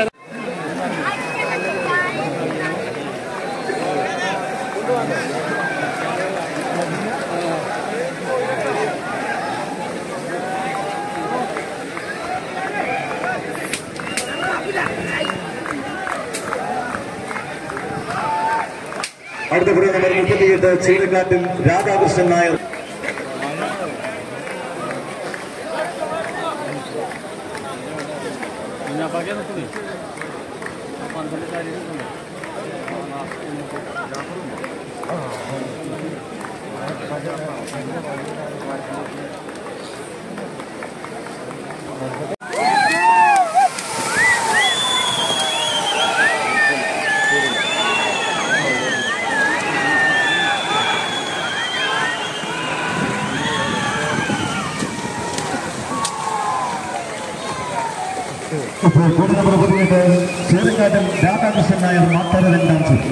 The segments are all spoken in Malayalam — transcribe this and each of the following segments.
അടുത്ത പുറം നമ്പർ മുപ്പത്തിയെട്ട് ചീനക്കാട്ടിൽ രാധാകൃഷ്ണൻ നായർ ഇപ്പോൾ കോടി നമ്പർ മുപ്പത്തിയെട്ട് ചീനക്കാട്ടിൽ രാധാകൃഷ്ണൻ നായർ മാത്തറ രണ്ടാം ചൂട്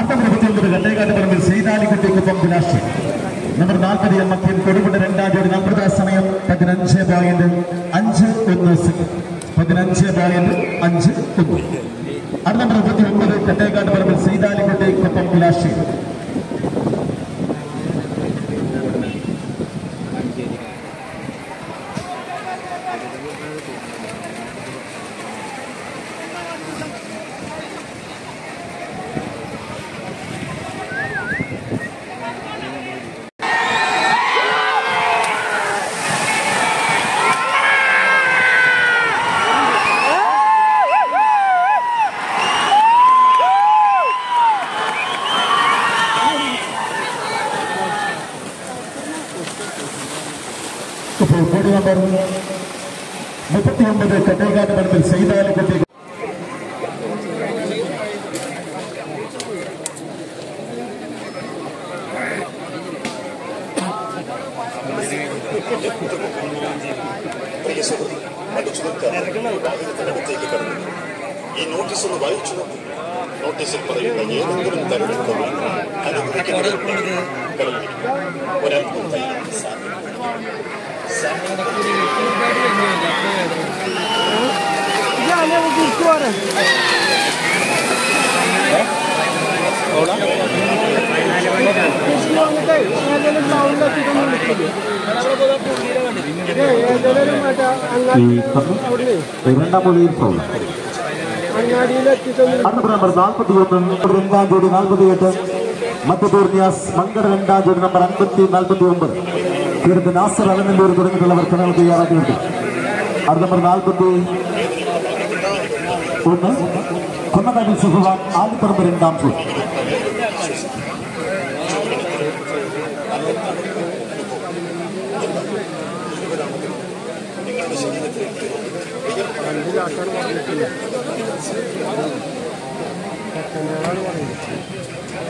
അന്തം മുപ്പത്തിയൊമ്പത് കണ്ടേക്കാട്ട് പറമ്പിൽ സീതാലിക്കുട്ടിക്കൊപ്പം വിലാഷി നമ്പർ നാൽപ്പത് എം മധ്യം കൊടുപുണ്ട് രണ്ടാം ജോഡി നമ്പർ സമയം പതിനഞ്ച് പോയിന്റ് അഞ്ച് ഒന്ന് പതിനഞ്ച് പോയിന്റ് അഞ്ച് ഒന്ന്. അടുത്ത നമ്പർ മുപ്പത്തി ഒമ്പത് കണ്ടേക്കാട്ട് പറമ്പിൽ സീതാലിക്കുട്ടിക്കൊപ്പം വിലാഷി ഇപ്പോൾ കോടി നമ്പർ മുപ്പത്തി ഒമ്പത് പഠിച്ചു നിൽക്കാൻ വാഹനത്തിനടുത്തേക്ക് കടന്നു ഈ നോട്ടീസ് ഒന്ന് വായിച്ചു നോക്കൂ. നോട്ടീസിൽ പറയുന്ന ഏതെങ്കിലും തരത്തിലുള്ള വീട് അനുഗ്രഹിക്കുന്നതിന് കടന്നിരിക്കും ഒരല്പം ധൈര്യം സാധ്യത രണ്ടാം മൊഴിയിൽ മങ്കട രണ്ടാം ജോഡി നമ്പർ അൻപത്തി നാൽപ്പത്തി ഒമ്പത് തീർത്ത് നാസർ അലനല്ലൂർ തുടങ്ങിയിട്ടുള്ളവർ കണകൾ തയ്യാറാക്കി നിർത്തി അടുത്ത നമ്പർ നാൽപ്പത്തി ഒന്ന്. കൊന്നകാട്ടിൽ സുഖവാൻ ആലിപ്പറമ്പ് രണ്ടാം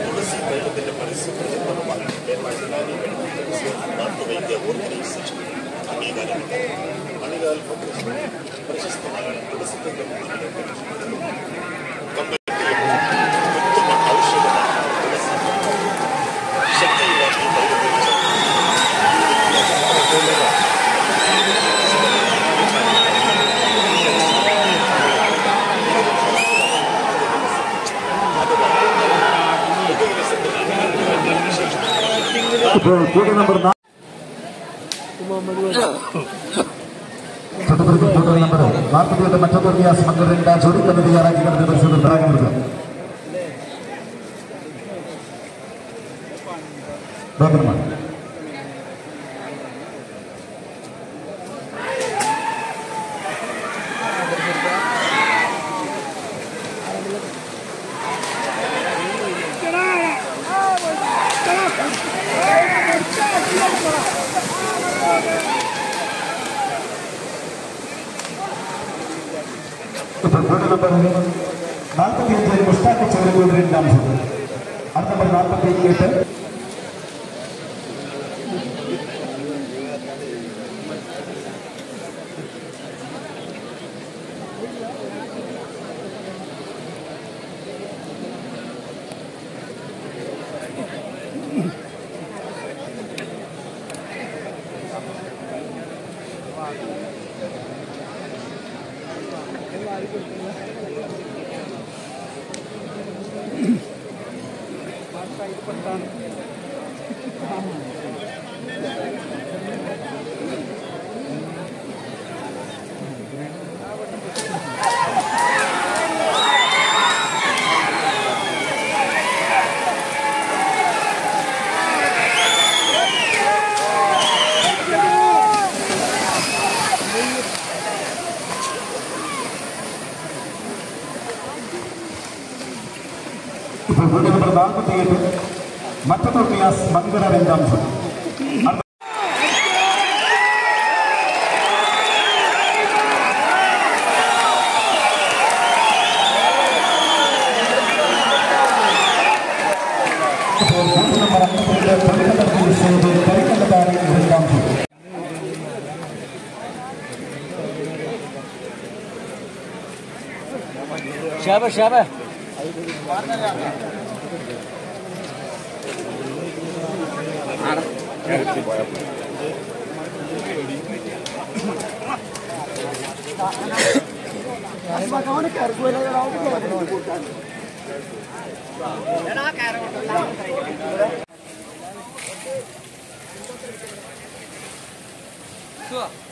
ತುಳಸಿ ಬಯಲುದೆಲ್ಲಪಡಿಸಿ ಪ್ರಜೆಗಳು ಮಾಡಿದ್ದೆ ಮಳೆಗಾಗಿ ಹದಿನಾಲ್ಕು ವೈದ್ಯ ಮೂರ್ತಿನಿಗೆ ಸಚಿವ ಅಂಗೀಕಾರ ಮಳೆಗಾಲ ಪ್ರಶಸ್ತಿ ತುಳಸಿ ഇപ്പോൾ കൂടി നമ്പർ നാ- തൊട്ടപ്പുറത്ത് കൂട്ടർ നമ്പർ നാൽപ്പത്തിയെട്ട് മറ്റൊരു നിയാസ് മങ്കട രണ്ടാം ജോഡി കന്ന് തയ്യാറാക്കി കിടന്ന പരിസരത്തിൽ ഭാഗം നിർത്തുക രണ്ടാം ജോഡി ഇപ്പോൾ മറ്റത്തൂർ ക്ലാസ് മങ്കട രണ്ടാംശം ഇപ്പോൾ Sure.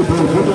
ഇപ്പോൾ വീട്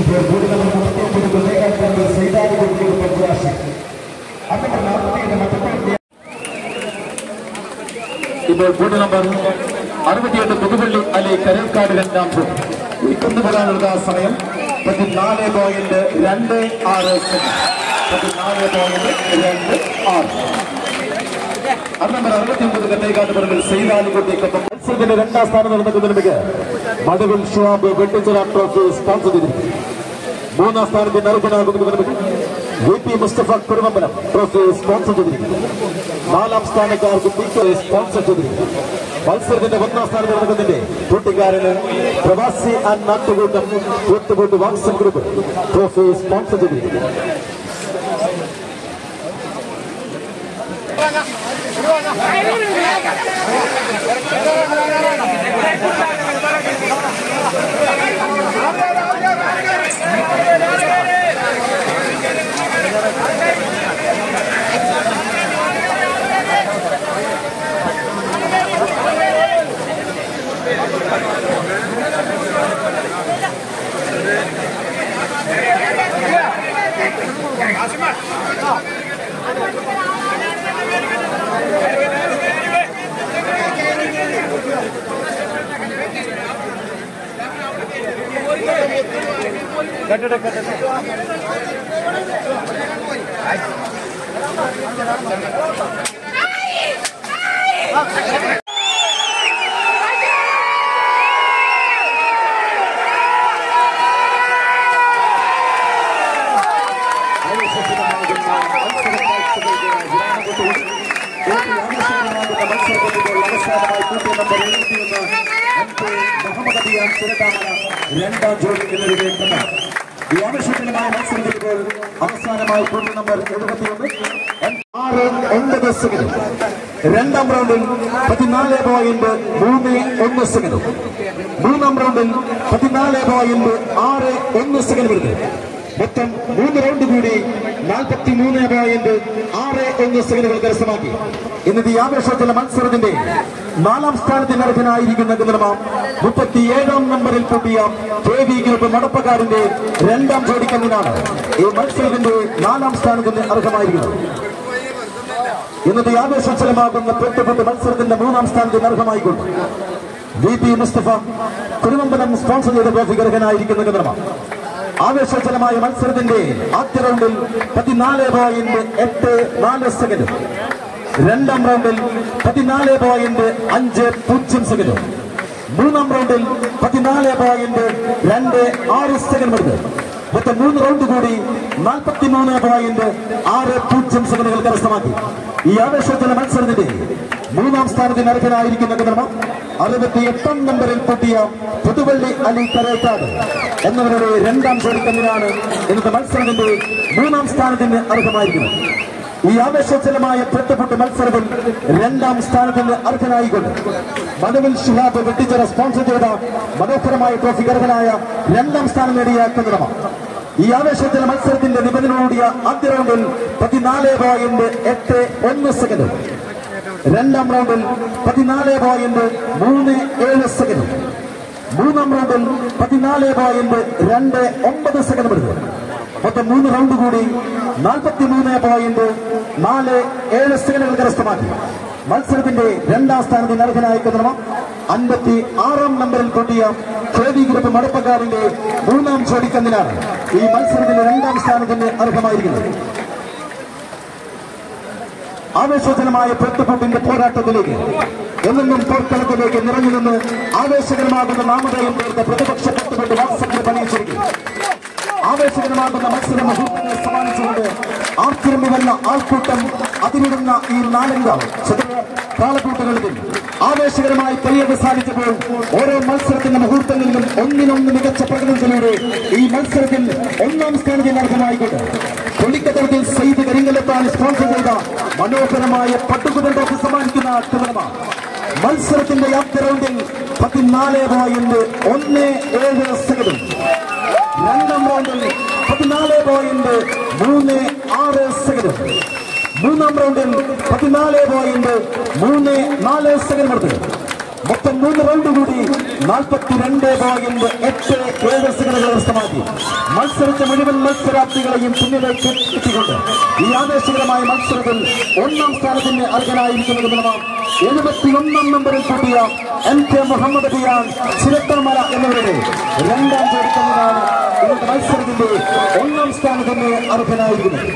നാൽപ്പത്തിയേഴ് ഇപ്പോൾ ബോർഡ് നമ്പർ അറുപത്തിയെട്ട് പുതുപള്ളി അലി കരൽക്കാട് രണ്ടാം ബോർഡ് പറയാനുള്ള സമയം പതിനാല് പോയിന്റ് രണ്ട് ആറ് പതിനാല് പോയിന്റ് രണ്ട് ആറ്. അത് നമ്പർ സൈതാലിക്കുട്ടിക്കൊപ്പം മത്സരത്തിന്റെ രണ്ടാം സ്ഥാനം നടന്നതിന് മടുവിൽ ഷുവാബ് വെട്ടിച്ചിറ ട്രോഫി സ്പോൺസർ ചെയ്തിരിക്കുന്നു. മൂന്നാം സ്ഥാനത്ത് നറുക്കനാകുന്നത് V Mustafa Kurumambalam trophy sponsor ചെയ്തിരിക്കുന്നു. നാലാം സ്ഥാനക്കാർക്ക് കെ സ്പോൺസർ ചെയ്തിരിക്കുന്നു. മത്സരത്തിന്റെ ഒന്നാം സ്ഥാനത്ത് നടക്കുന്നതിന്റെ കൂട്ടുകാരന് പ്രവാസി ആൻഡ് നാട്ടുകൂട്ടം കൂട്ടുകൂട്ട് വാട്സപ്പ് ഗ്രൂപ്പ് ട്രോഫി സ്പോൺസർ ചെയ്തിരിക്കുന്നു. கட்டட கட்டட ஆய் ஆய் ஆய் രണ്ടാം ജോലി എന്നിവരുടെ വ്യാമശൂന്യമായ മത്സരത്തിൽ അവസാനമായി പോയിന്റ് നമ്പർ എഴുപത്തിയൊന്ന് ആറ് ഒൻപത് സെക്കൻഡ് രണ്ടാം റൗണ്ടിൽ പതിനാല് പോയിന്റ് മൂന്ന് ഒന്ന് സെക്കൻഡ് മൂന്നാം റൗണ്ടിൽ പതിനാല് പോയിന്റ് ആറ് ഒന്ന് സെക്കൻഡ് വരുന്നത് മൊത്തം മൂന്ന് റൗണ്ട് കൂടി നാൽപ്പത്തി മൂന്ന് പോയിന്റ് ആറ് ഒന്ന് സെക്കൻഡുകൾ കരസ്ഥമാക്കി. ഇന്നത്തെ ആവേശത്തിലെ മത്സരത്തിന്റെ നാലാം സ്ഥാനത്തിന് അർഹനായിരിക്കുന്ന ഗുണമാം മുപ്പത്തിയേഴാം നമ്പറിൽ കൂട്ടിയ കെ വി ഗ്രൂപ്പ് നടപ്പക്കാരന്റെ രണ്ടാം ജോഡിക്കുന്നതാണ് ഈ മത്സരത്തിന്റെ നാലാം സ്ഥാനത്തിന് അർഹമായിരിക്കുന്നത് ഇന്നത്തെ ആവേശോത്സവമാകുന്ന പെട്ടപ്പെട്ട മത്സരത്തിന്റെ മൂന്നാം സ്ഥാനത്തിന് അർഹമായിക്കൊണ്ട് V P Mustafa Thiruvananthapuram sponsor ചെയ്ത ട്രോഫി അർഹനായിരിക്കുന്ന ഗുണമാണ് ആവേശോജ്വലമായ മത്സരത്തിന്റെ ആദ്യ റൗണ്ടിൽ പതിനാല് പോയിന്റ് എട്ട് നാല് സെക്കൻഡ് രണ്ടാം റൗണ്ടിൽ പതിനാല് പോയിന്റ് അഞ്ച് പൂജ്യം സെക്കൻഡ് മൂന്നാം റൗണ്ടിൽ പതിനാല് പോയിന്റ് രണ്ട് ആറ് സെക്കൻഡ് എടുത്ത്. മൊത്തം മൂന്ന് റൗണ്ട് കൂടി നാൽപ്പത്തി മൂന്ന് പോയിന്റ് ആറ് പൂജ്യം സെക്കൻഡുകൾ കരസ്ഥമാക്കി. ഈ ആവേശത്തിലെ മത്സരത്തിന്റെ മൂന്നാം സ്ഥാനത്തിന് അർഹനായിരിക്കുന്ന ക്രമം അറുപത്തി എട്ടാം നമ്പറിൽ പൊട്ടിയ പുതുവള്ളി അലി കരേക്കാട് എന്നവരുടെ രണ്ടാം ചോദിക്കുന്നതിനാണ് ഇന്നത്തെ മത്സരത്തിന്റെ മൂന്നാം സ്ഥാനത്തിന് അർഹമായിരിക്കുന്നത്. ഈ ആവേശജനമായ പെട്ടുപൊട്ട് മത്സരത്തിൽ രണ്ടാം സ്ഥാനത്തിന് അർഹനായിക്കൊണ്ട് മനുവിൽ ഷിഹാബ് വെട്ടിച്ചിറ സ്പോൺസർ ചെയ്ത മനോഹരമായ ട്രോഫി ഗർഭനായ രണ്ടാം സ്ഥാനം നേടിയ കന്നിടമാണ് ഈ ആവേശത്തിലെ മത്സരത്തിന്റെ നിബന്ധനയോടിയ ആദ്യ റൗണ്ടിൽ പതിനാല് പോയിന്റ് എട്ട് ഒന്ന് സെക്കൻഡ് രണ്ടാം റൗണ്ടിൽ പതിനാല് പോയിന്റ് മൂന്ന് ഏഴ് സെക്കൻഡ് മൂന്നാം റൗണ്ടിൽ പതിനാല് പോയിന്റ് രണ്ട് ഒമ്പത് സെക്കൻഡ് എടുത്തു. മൊത്തം മൂന്ന് റൗണ്ട് കൂടി നാൽപ്പത്തി മൂന്ന് പോയിന്റ് നാല് ഏഴ് സെക്കൻഡുകൾ കരസ്ഥമാക്കി. മത്സരത്തിന്റെ രണ്ടാം സ്ഥാനത്ത് അർഹനായിരിക്കുന്ന അൻപത്തി ആറാം നമ്പറിൽ കൊണ്ടിയ കെ വി ഗ്രൂപ്പ് മടപ്പക്കാരിന്റെ മൂന്നാം ചോടിക്കന്നിനാണ് ഈ മത്സരത്തിന്റെ രണ്ടാം സ്ഥാനത്തിന് അർഹമായിരിക്കുന്നത്. ആവേശജനമായ പെട്ടുപൊട്ടിന്റെ പോരാട്ടത്തിലേക്ക് എന്നും പോർക്കളത്തിലേക്ക് നിറഞ്ഞു നിന്ന് ആവേശകരമാകുന്ന നാമധേയം തീർത്ത പ്രതിപക്ഷ പെട്ടുപെട്ട് വാട്സപ്പിൽ പണിയിച്ചിരിക്കുന്നു. ആവേശകരമാകുന്ന മത്സര സമ്മാനിച്ചുകൊണ്ട് ആർത്തിരമ്പി വന്ന ആൾക്കൂട്ടം അതിരിടുന്ന ഈ നാലംഗ താളക്കൂട്ടുകളിലും ആവേശകരമായി പര്യവസാനിച്ചപ്പോൾ ഓരോ മത്സരത്തിന്റെ മുഹൂർത്തങ്ങളിലും ഒന്നിനൊന്ന് മികച്ച പ്രകടനത്തിലൂടെ ഈ മത്സരത്തിൽ ഒന്നാം സ്ഥാനത്തിന് അർഹമായിക്കൊണ്ട് കൊള്ളിക്കത്തരത്തിൽ സയ്യിദ് കരിങ്കലത്താൻ സ്പോൺസർ ചെയ്ത മനോഹരമായ പട്ടുകുതൽ ട്രോഫി സമ്മാനിക്കുന്ന ടൂർണമെന്റ് മത്സരത്തിന്റെ ആദ്യ റൗണ്ടിൽ പതിനാല് പോയിന്റ് ഒന്ന് ഏഴ് സെക്കൻഡും രണ്ടാം റൗണ്ടിൽ പതിനാല് പോയിന്റ് മൂന്ന് ആറ് സെക്കൻഡും മൂന്നാം റൗണ്ടിൽ പതിനാല് പോയിന്റ് മൂന്ന് നാല് സെക്കൻഡ് എടുത്ത്. മൊത്തം മൂന്ന് റൗണ്ട് കൂടി നാൽപ്പത്തിരണ്ട് പോയിന്റ് എട്ട് ഏഴ് സെക്കൻഡുകൾ കരസ്ഥമാക്കി മത്സരത്തെ മുഴുവൻ മത്സരാർത്ഥികളെയും പിന്നിലേക്ക് എത്തിക്കൊണ്ട് ഈ ആവേശകരമായ മത്സരത്തിൽ ഒന്നാം സ്ഥാനത്തിന് അർഹനായിരിക്കുന്നത് നാം എഴുപത്തിയൊന്നാം നമ്പറിൽ കൂട്ടിയ എം കെ മുഹമ്മദ് ബിയാൻ ചിരത്തമല എന്നിവരുടെ രണ്ടാം ചേർക്കുന്നതാണ് ഇന്നത്തെ മത്സരത്തിന്റെ ഒന്നാം സ്ഥാനത്തിന് അർഹനായിരിക്കുന്നത്.